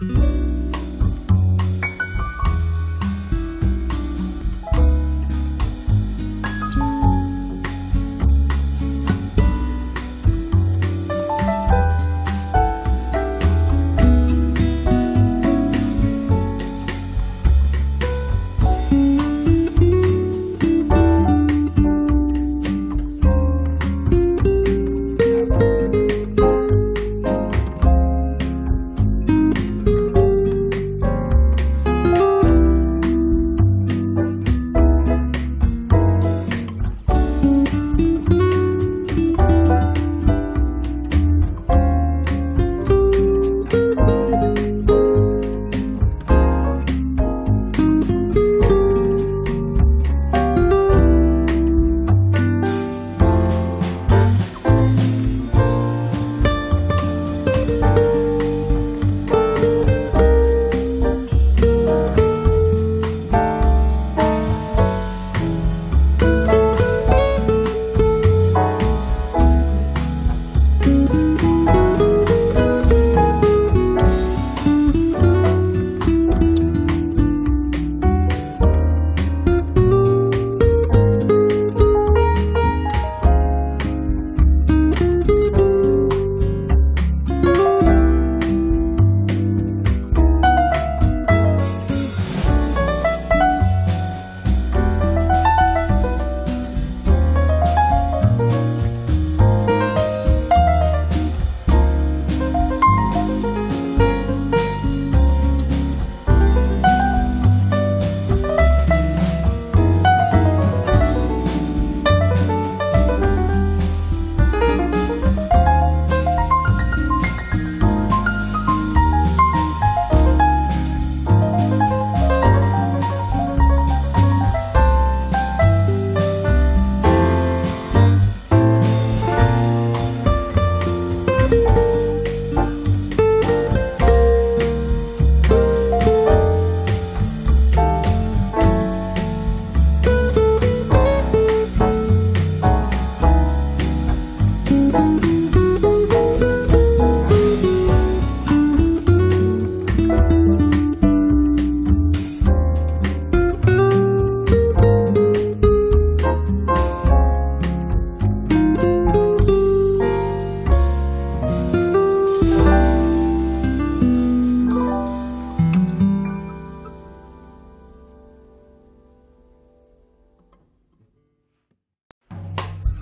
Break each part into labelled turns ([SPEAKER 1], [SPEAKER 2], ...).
[SPEAKER 1] 嗯。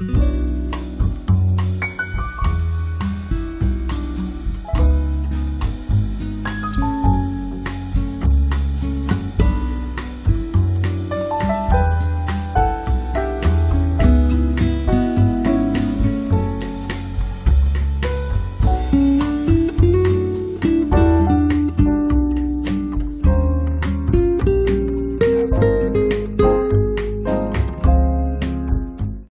[SPEAKER 1] 嗯。